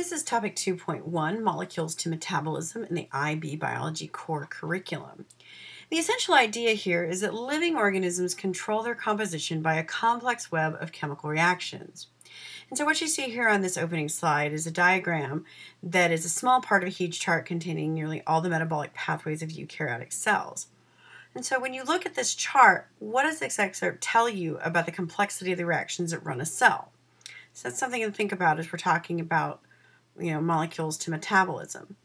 This is topic 2.1, Molecules to Metabolism in the IB Biology Core Curriculum. The essential idea here is that living organisms control their composition by a complex web of chemical reactions. And so what you see here on this opening slide is a diagram that is a small part of a huge chart containing nearly all the metabolic pathways of eukaryotic cells. And so when you look at this chart, what does this excerpt tell you about the complexity of the reactions that run a cell? So that's something to think about as we're talking about you know, molecules to metabolism.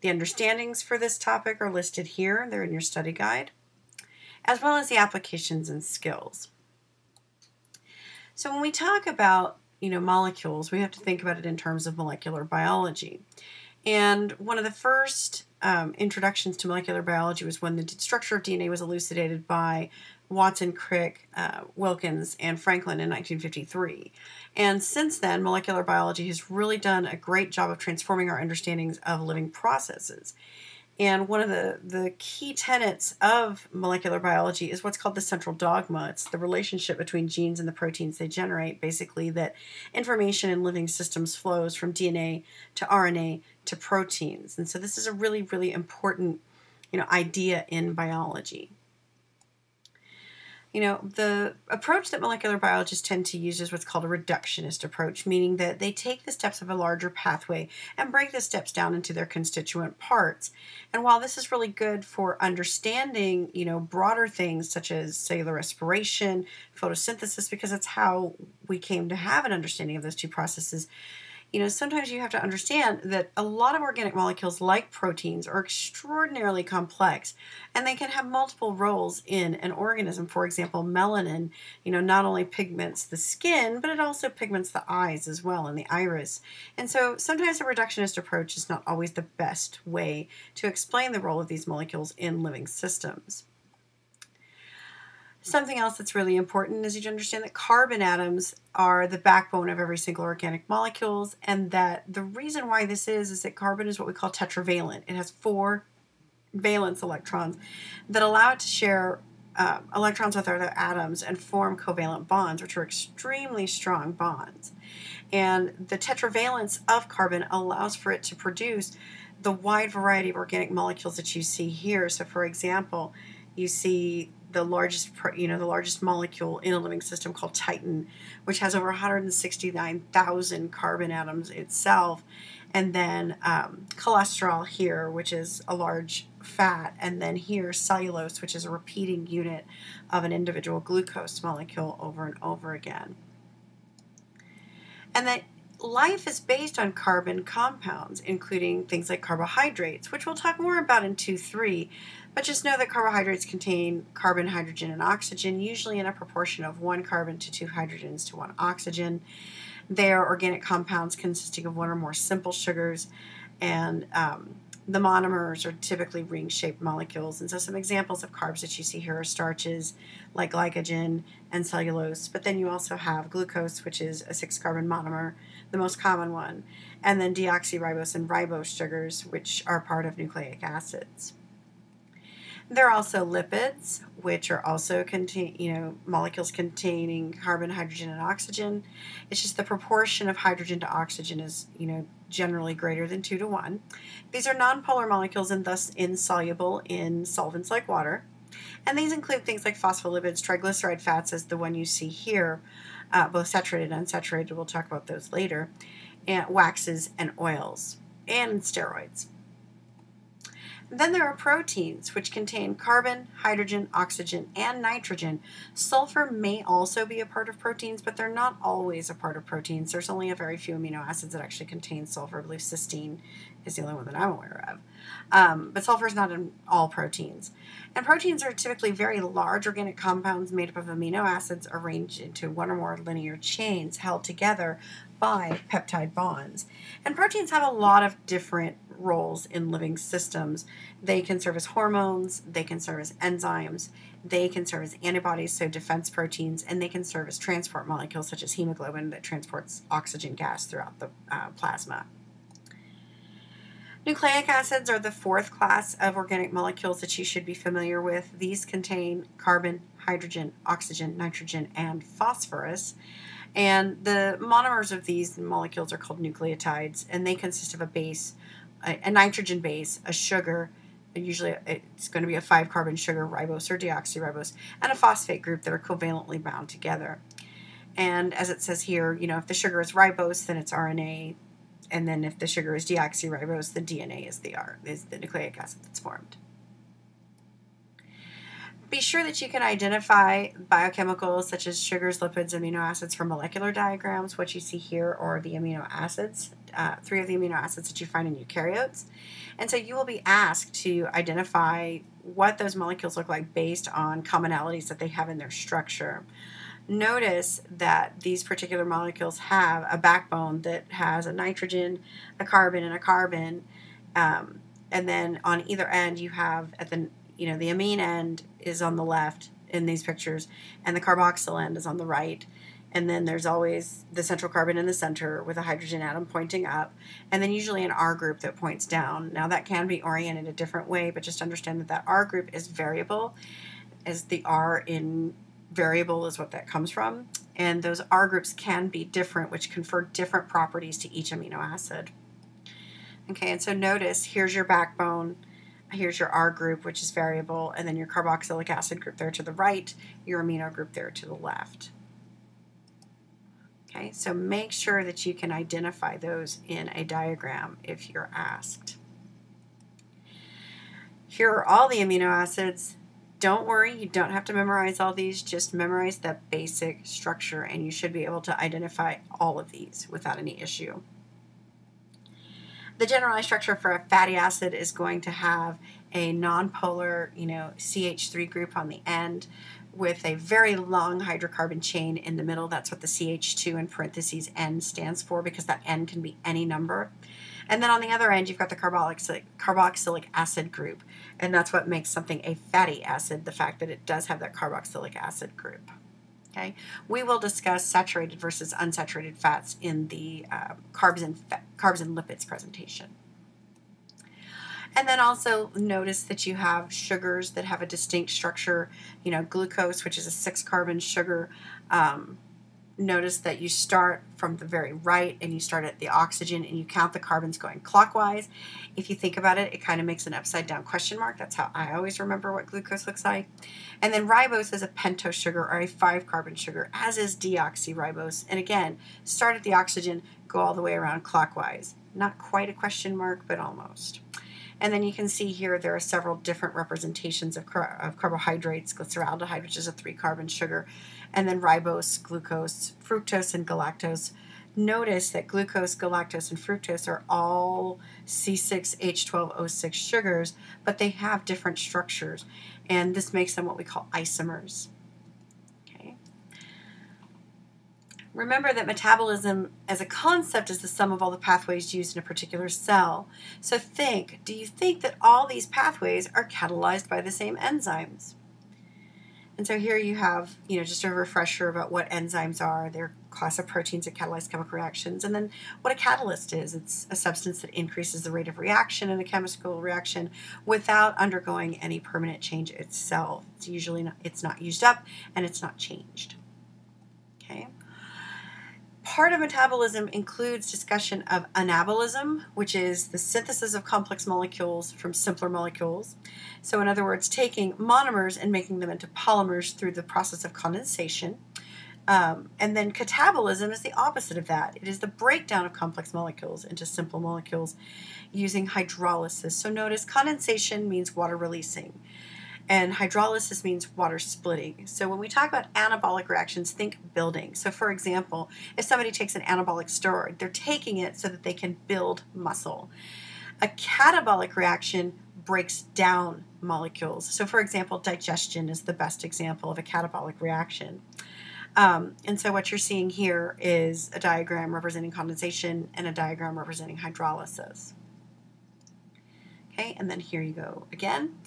The understandings for this topic are listed here. They're in your study guide, as well as the applications and skills. So when we talk about, you know, molecules, we have to think about it in terms of molecular biology. And one of the first um, introductions to molecular biology was when the structure of DNA was elucidated by Watson, Crick, uh, Wilkins, and Franklin in 1953. And since then, molecular biology has really done a great job of transforming our understandings of living processes. And one of the, the key tenets of molecular biology is what's called the central dogma. It's the relationship between genes and the proteins they generate, basically, that information in living systems flows from DNA to RNA to proteins. And so this is a really, really important you know, idea in biology. You know, the approach that molecular biologists tend to use is what's called a reductionist approach, meaning that they take the steps of a larger pathway and break the steps down into their constituent parts. And while this is really good for understanding, you know, broader things such as cellular respiration, photosynthesis, because it's how we came to have an understanding of those two processes, you know, sometimes you have to understand that a lot of organic molecules, like proteins, are extraordinarily complex and they can have multiple roles in an organism. For example, melanin, you know, not only pigments the skin, but it also pigments the eyes as well and the iris. And so sometimes a reductionist approach is not always the best way to explain the role of these molecules in living systems. Something else that's really important is you understand that carbon atoms are the backbone of every single organic molecules, and that the reason why this is is that carbon is what we call tetravalent. It has four valence electrons that allow it to share uh, electrons with other atoms and form covalent bonds, which are extremely strong bonds. And the tetravalence of carbon allows for it to produce the wide variety of organic molecules that you see here. So, for example, you see the largest you know the largest molecule in a living system called titin, which has over 169,000 carbon atoms itself, and then um, cholesterol here, which is a large fat, and then here cellulose, which is a repeating unit of an individual glucose molecule over and over again. And that life is based on carbon compounds, including things like carbohydrates, which we'll talk more about in 2-3. But just know that carbohydrates contain carbon, hydrogen, and oxygen, usually in a proportion of one carbon to two hydrogens to one oxygen. They are organic compounds consisting of one or more simple sugars, and um, the monomers are typically ring-shaped molecules. And so some examples of carbs that you see here are starches like glycogen and cellulose. But then you also have glucose, which is a six-carbon monomer, the most common one, and then deoxyribose and ribose sugars, which are part of nucleic acids. There are also lipids, which are also contain, you know, molecules containing carbon, hydrogen, and oxygen. It's just the proportion of hydrogen to oxygen is, you know, generally greater than two to one. These are nonpolar molecules and thus insoluble in solvents like water. And these include things like phospholipids, triglyceride fats, as the one you see here, uh, both saturated and unsaturated. We'll talk about those later. And waxes and oils and steroids. Then there are proteins, which contain carbon, hydrogen, oxygen, and nitrogen. Sulfur may also be a part of proteins, but they're not always a part of proteins. There's only a very few amino acids that actually contain sulfur. I believe cysteine is the only one that I'm aware of. Um, but sulfur is not in all proteins. And proteins are typically very large organic compounds made up of amino acids arranged into one or more linear chains held together by peptide bonds. And proteins have a lot of different roles in living systems. They can serve as hormones, they can serve as enzymes, they can serve as antibodies, so defense proteins, and they can serve as transport molecules such as hemoglobin that transports oxygen gas throughout the uh, plasma. Nucleic acids are the fourth class of organic molecules that you should be familiar with. These contain carbon, hydrogen, oxygen, nitrogen, and phosphorus. And the monomers of these molecules are called nucleotides, and they consist of a base, a, a nitrogen base, a sugar, usually it's going to be a five carbon sugar, ribose or deoxyribose, and a phosphate group that are covalently bound together. And as it says here, you know, if the sugar is ribose, then it's RNA, and then if the sugar is deoxyribose, the DNA is the R, is the nucleic acid that's formed. Be sure that you can identify biochemicals such as sugars, lipids, amino acids from molecular diagrams. What you see here are the amino acids, uh, three of the amino acids that you find in eukaryotes. And so you will be asked to identify what those molecules look like based on commonalities that they have in their structure. Notice that these particular molecules have a backbone that has a nitrogen, a carbon, and a carbon. Um, and then on either end, you have at the you know the amine end is on the left in these pictures, and the carboxyl end is on the right. And then there's always the central carbon in the center with a hydrogen atom pointing up, and then usually an R group that points down. Now that can be oriented a different way, but just understand that that R group is variable, as the R in variable is what that comes from. And those R groups can be different, which confer different properties to each amino acid. Okay, and so notice here's your backbone here's your R group, which is variable, and then your carboxylic acid group there to the right, your amino group there to the left. Okay, so make sure that you can identify those in a diagram if you're asked. Here are all the amino acids. Don't worry, you don't have to memorize all these, just memorize the basic structure and you should be able to identify all of these without any issue. The generalized structure for a fatty acid is going to have a nonpolar, you know, CH3 group on the end with a very long hydrocarbon chain in the middle. That's what the CH2 in parentheses N stands for because that N can be any number. And then on the other end, you've got the carboxylic, carboxylic acid group, and that's what makes something a fatty acid, the fact that it does have that carboxylic acid group. Okay, we will discuss saturated versus unsaturated fats in the uh, carbs and carbs and lipids presentation. And then also notice that you have sugars that have a distinct structure. You know, glucose, which is a six carbon sugar. Um, notice that you start from the very right and you start at the oxygen and you count the carbons going clockwise. If you think about it, it kind of makes an upside down question mark. That's how I always remember what glucose looks like. And then ribose is a pentose sugar or a five carbon sugar, as is deoxyribose. And again, start at the oxygen, go all the way around clockwise. Not quite a question mark, but almost. And then you can see here there are several different representations of, car- of carbohydrates, glyceraldehyde, which is a three carbon sugar, and then ribose, glucose, fructose, and galactose. Notice that glucose, galactose, and fructose are all C6H12O6 sugars, but they have different structures, and this makes them what we call isomers. Remember that metabolism as a concept is the sum of all the pathways used in a particular cell. So think, do you think that all these pathways are catalyzed by the same enzymes? And so here you have, you know, just a refresher about what enzymes are. They're class of proteins that catalyze chemical reactions. And then what a catalyst is. It's a substance that increases the rate of reaction in a chemical reaction without undergoing any permanent change itself. It's usually not, it's not used up and it's not changed. Part of metabolism includes discussion of anabolism, which is the synthesis of complex molecules from simpler molecules. So, in other words, taking monomers and making them into polymers through the process of condensation. Um, and then catabolism is the opposite of that. It is the breakdown of complex molecules into simple molecules using hydrolysis. So notice condensation means water releasing and hydrolysis means water splitting. So when we talk about anabolic reactions, think building. So for example, if somebody takes an anabolic steroid, they're taking it so that they can build muscle. A catabolic reaction breaks down molecules. So for example, digestion is the best example of a catabolic reaction. Um, and so what you're seeing here is a diagram representing condensation and a diagram representing hydrolysis. Okay, and then here you go again.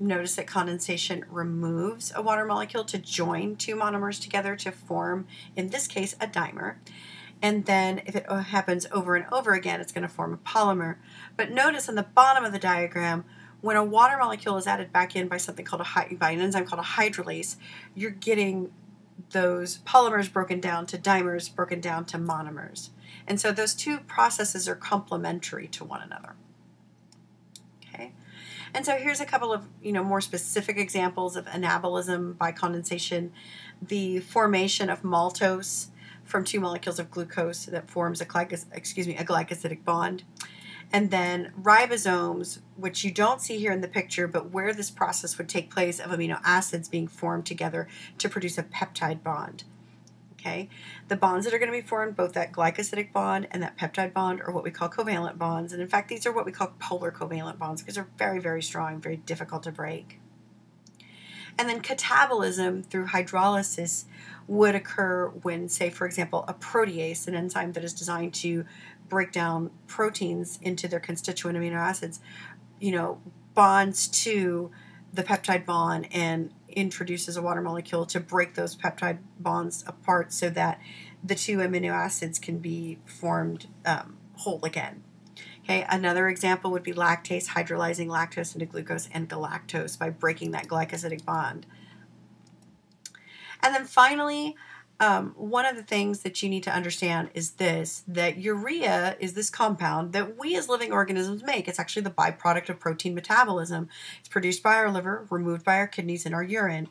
Notice that condensation removes a water molecule to join two monomers together to form, in this case, a dimer. And then if it happens over and over again, it's going to form a polymer. But notice on the bottom of the diagram, when a water molecule is added back in by something called a by an enzyme called a hydrolase, you're getting those polymers broken down to dimers broken down to monomers. And so those two processes are complementary to one another. And so here's a couple of, you know, more specific examples of anabolism by condensation. The formation of maltose from two molecules of glucose that forms a glycos- excuse me, a glycosidic bond. And then ribosomes, which you don't see here in the picture, but where this process would take place of amino acids being formed together to produce a peptide bond. Okay, the bonds that are going to be formed, both that glycosidic bond and that peptide bond, are what we call covalent bonds. And in fact, these are what we call polar covalent bonds because they're very, very strong, very difficult to break. And then catabolism through hydrolysis would occur when, say, for example, a protease, an enzyme that is designed to break down proteins into their constituent amino acids, you know, bonds to the peptide bond and introduces a water molecule to break those peptide bonds apart so that the two amino acids can be formed um, whole again. Okay, another example would be lactase hydrolyzing lactose into glucose and galactose by breaking that glycosidic bond. And then finally, um, one of the things that you need to understand is this that urea is this compound that we as living organisms make. It's actually the byproduct of protein metabolism. It's produced by our liver, removed by our kidneys in our urine.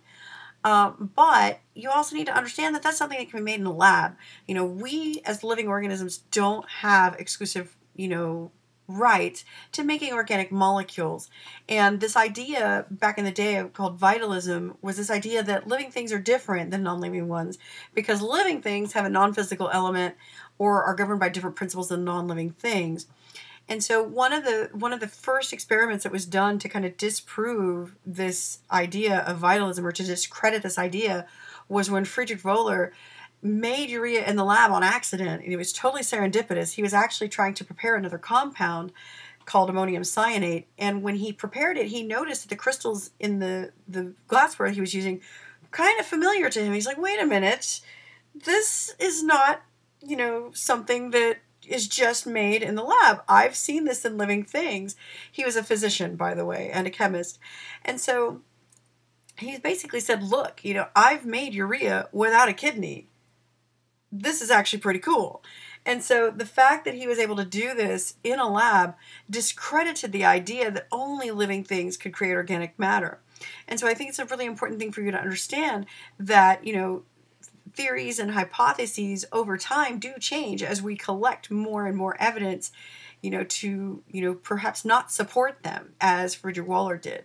Um, but you also need to understand that that's something that can be made in a lab. You know, we as living organisms don't have exclusive, you know, right to making organic molecules. And this idea back in the day called vitalism was this idea that living things are different than non living ones because living things have a non physical element or are governed by different principles than non living things. And so one of the one of the first experiments that was done to kind of disprove this idea of vitalism or to discredit this idea was when Friedrich Wöhler made urea in the lab on accident, and it was totally serendipitous. He was actually trying to prepare another compound called ammonium cyanate, and when he prepared it, he noticed that the crystals in the the glassware he was using kind of familiar to him. He's like, "Wait a minute, this is not, you know, something that is just made in the lab. I've seen this in living things." He was a physician, by the way, and a chemist, and so he basically said, "Look, you know, I've made urea without a kidney." This is actually pretty cool. And so the fact that he was able to do this in a lab discredited the idea that only living things could create organic matter. And so I think it's a really important thing for you to understand that, you know, theories and hypotheses over time do change as we collect more and more evidence, you know, to, you know, perhaps not support them as Friedrich Wöhler did.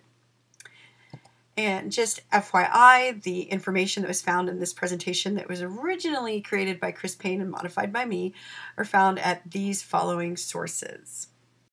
And just FYI, the information that was found in this presentation that was originally created by Chris Paine and modified by me are found at these following sources.